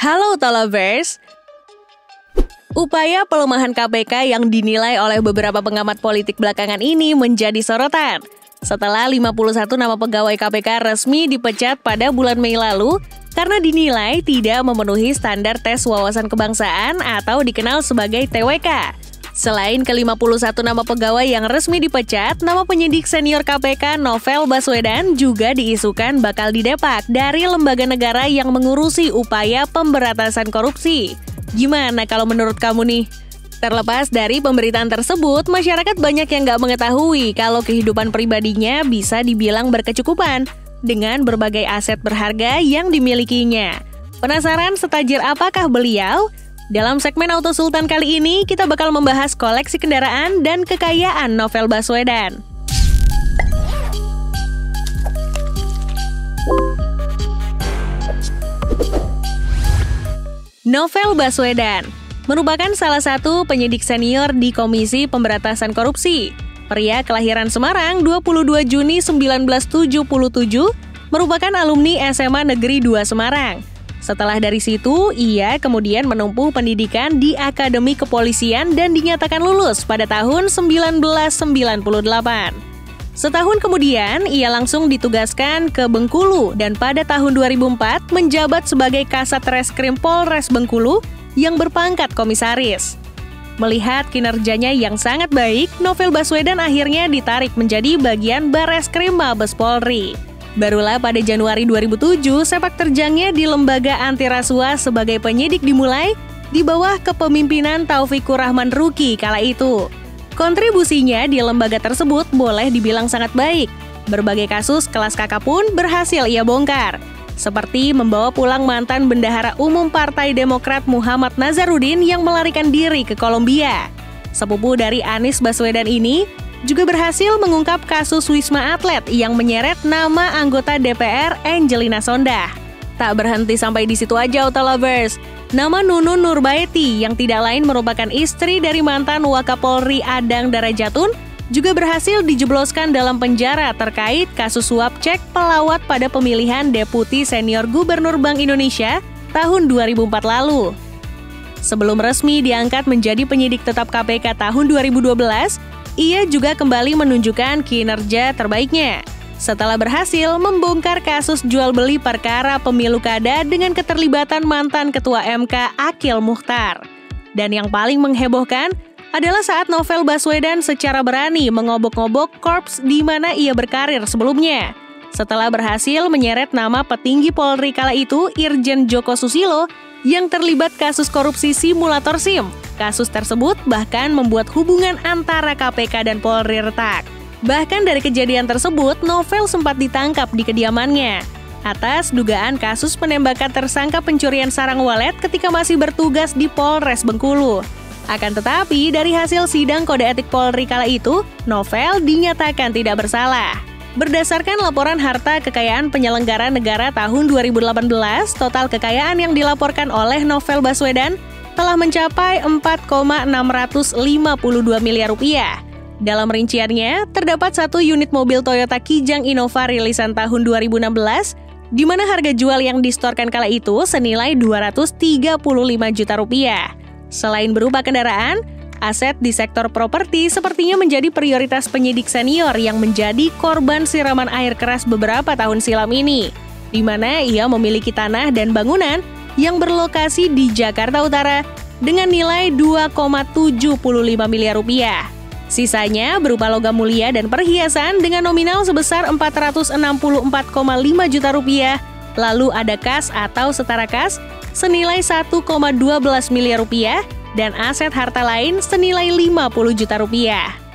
Halo Tolovers, Upaya pelemahan KPK yang dinilai oleh beberapa pengamat politik belakangan ini menjadi sorotan. Setelah 51 nama pegawai KPK resmi dipecat pada bulan Mei lalu karena dinilai tidak memenuhi standar tes wawasan kebangsaan atau dikenal sebagai TWK. Selain ke-51 nama pegawai yang resmi dipecat, nama penyidik senior KPK Novel Baswedan juga diisukan bakal didepak dari lembaga negara yang mengurusi upaya pemberantasan korupsi. Gimana kalau menurut kamu nih? Terlepas dari pemberitaan tersebut, masyarakat banyak yang nggak mengetahui kalau kehidupan pribadinya bisa dibilang berkecukupan dengan berbagai aset berharga yang dimilikinya. Penasaran setajir apakah beliau? Dalam segmen Auto Sultan kali ini, kita bakal membahas koleksi kendaraan dan kekayaan Novel Baswedan. Novel Baswedan merupakan salah satu penyidik senior di Komisi Pemberantasan Korupsi. Pria kelahiran Semarang 22 Juni 1977 merupakan alumni SMA Negeri 2 Semarang. Setelah dari situ, ia kemudian menempuh pendidikan di Akademi Kepolisian dan dinyatakan lulus pada tahun 1998. Setahun kemudian, ia langsung ditugaskan ke Bengkulu dan pada tahun 2004 menjabat sebagai Kasat Reskrim Polres Bengkulu yang berpangkat komisaris. Melihat kinerjanya yang sangat baik, Novel Baswedan akhirnya ditarik menjadi bagian Bareskrim Mabes Polri. Barulah pada Januari 2007, sepak terjangnya di lembaga anti rasuah sebagai penyidik dimulai di bawah kepemimpinan Taufikur Rahman Ruki kala itu. Kontribusinya di lembaga tersebut boleh dibilang sangat baik. Berbagai kasus kelas kakak pun berhasil ia bongkar. Seperti membawa pulang mantan bendahara umum Partai Demokrat Muhammad Nazarudin yang melarikan diri ke Kolombia. Sepupu dari Anies Baswedan ini juga berhasil mengungkap kasus Wisma Atlet yang menyeret nama anggota DPR Angelina Sondah. Tak berhenti sampai di situ aja, Auto Lovers. Nama Nunun Nurbaiti yang tidak lain merupakan istri dari mantan Wakapolri Adang Darajatun juga berhasil dijebloskan dalam penjara terkait kasus suap cek pelawat pada pemilihan Deputi Senior Gubernur Bank Indonesia tahun 2004 lalu. Sebelum resmi diangkat menjadi penyidik tetap KPK tahun 2012, ia juga kembali menunjukkan kinerja terbaiknya setelah berhasil membongkar kasus jual beli perkara pemilu kada dengan keterlibatan mantan Ketua MK Akil Mukhtar. Dan yang paling menghebohkan adalah saat Novel Baswedan secara berani mengobok-ngobok korps di mana ia berkarir sebelumnya. Setelah berhasil menyeret nama petinggi Polri kala itu, Irjen Joko Susilo, yang terlibat kasus korupsi simulator SIM. Kasus tersebut bahkan membuat hubungan antara KPK dan Polri retak. Bahkan dari kejadian tersebut, Novel sempat ditangkap di kediamannya atas dugaan kasus penembakan tersangka pencurian sarang walet ketika masih bertugas di Polres Bengkulu. Akan tetapi, dari hasil sidang kode etik Polri kala itu, Novel dinyatakan tidak bersalah. Berdasarkan laporan harta kekayaan penyelenggara negara tahun 2018, total kekayaan yang dilaporkan oleh Novel Baswedan telah mencapai 4,652 miliar rupiah. Dalam rinciannya, terdapat satu unit mobil Toyota Kijang Innova rilisan tahun 2016, di mana harga jual yang distorkan kala itu senilai 235 juta rupiah. Selain berupa kendaraan, aset di sektor properti sepertinya menjadi prioritas penyidik senior yang menjadi korban siraman air keras beberapa tahun silam ini, di mana ia memiliki tanah dan bangunan yang berlokasi di Jakarta Utara dengan nilai 2,75 miliar rupiah. Sisanya berupa logam mulia dan perhiasan dengan nominal sebesar 464,5 juta rupiah. Lalu ada kas atau setara kas senilai 1,12 miliar rupiah dan aset harta lain senilai 50 juta rupiah.